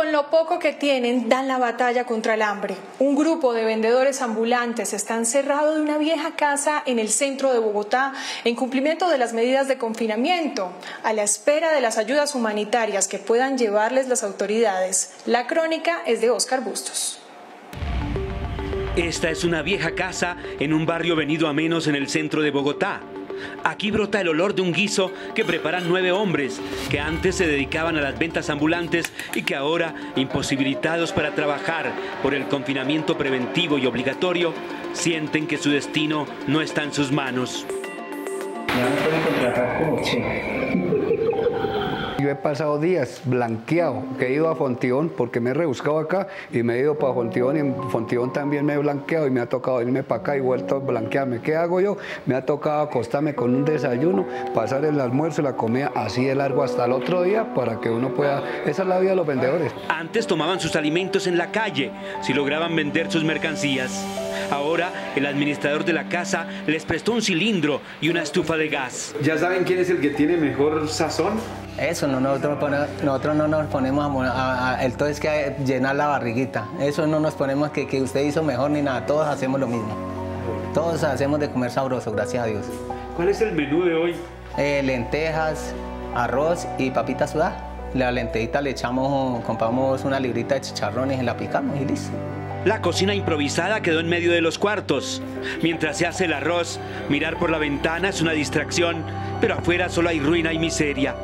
Con lo poco que tienen, dan la batalla contra el hambre. Un grupo de vendedores ambulantes está encerrado en una vieja casa en el centro de Bogotá en cumplimiento de las medidas de confinamiento, a la espera de las ayudas humanitarias que puedan llevarles las autoridades. La crónica es de Óscar Bustos. Esta es una vieja casa en un barrio venido a menos en el centro de Bogotá. Aquí brota el olor de un guiso que preparan nueve hombres que antes se dedicaban a las ventas ambulantes y que ahora, imposibilitados para trabajar por el confinamiento preventivo y obligatorio, sienten que su destino no está en sus manos. Yo he pasado días blanqueado, que he ido a Fontión porque me he rebuscado acá y me he ido para Fontión y en Fontión también me he blanqueado y me ha tocado irme para acá y vuelto a blanquearme. ¿Qué hago yo? Me ha tocado acostarme con un desayuno, pasar el almuerzo y la comida así de largo hasta el otro día para que uno pueda... Esa es la vida de los vendedores. Antes tomaban sus alimentos en la calle si lograban vender sus mercancías. Ahora el administrador de la casa les prestó un cilindro y una estufa de gas. ¿Ya saben quién es el que tiene mejor sazón? Eso, no, nosotros, nosotros no nos ponemos a, el todo es que llenar la barriguita. Eso no nos ponemos que, que usted hizo mejor ni nada, todos hacemos lo mismo. Todos hacemos de comer sabroso, gracias a Dios. ¿Cuál es el menú de hoy? Eh, lentejas, arroz y papita sudada. La lentejita le echamos, compramos una librita de chicharrones y la picamos y listo. La cocina improvisada quedó en medio de los cuartos. Mientras se hace el arroz, mirar por la ventana es una distracción, pero afuera solo hay ruina y miseria.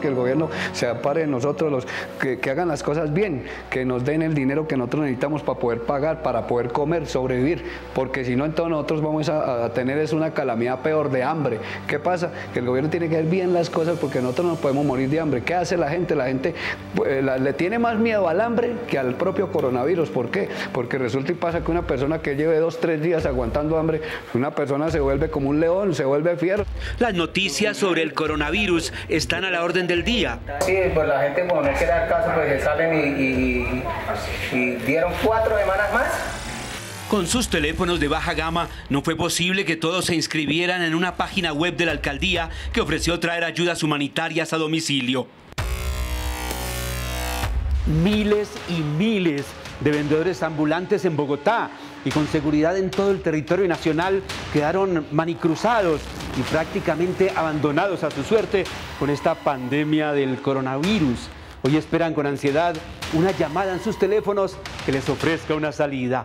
Que el gobierno se apare de nosotros, los, que, hagan las cosas bien, que nos den el dinero que nosotros necesitamos para poder pagar, para poder comer, sobrevivir, porque si no, entonces nosotros vamos a, tener es una calamidad peor de hambre. ¿Qué pasa? Que el gobierno tiene que ver bien las cosas porque nosotros no podemos morir de hambre. ¿Qué hace la gente? La gente pues, le tiene más miedo al hambre que al propio coronavirus. ¿Por qué? Porque resulta y pasa que una persona que lleve dos, tres días aguantando hambre, una persona se vuelve como un león, se vuelve fiero. Las noticias sobre el coronavirus están a la orden del día. Sí, pues la gente como no quiere dar caso, pues se salen y, y dieron cuatro semanas más. Con sus teléfonos de baja gama no fue posible que todos se inscribieran en una página web de la alcaldía que ofreció traer ayudas humanitarias a domicilio. Miles y miles de vendedores ambulantes en Bogotá y con seguridad en todo el territorio nacional quedaron manicruzados y prácticamente abandonados a su suerte con esta pandemia del coronavirus. Hoy esperan con ansiedad una llamada en sus teléfonos que les ofrezca una salida.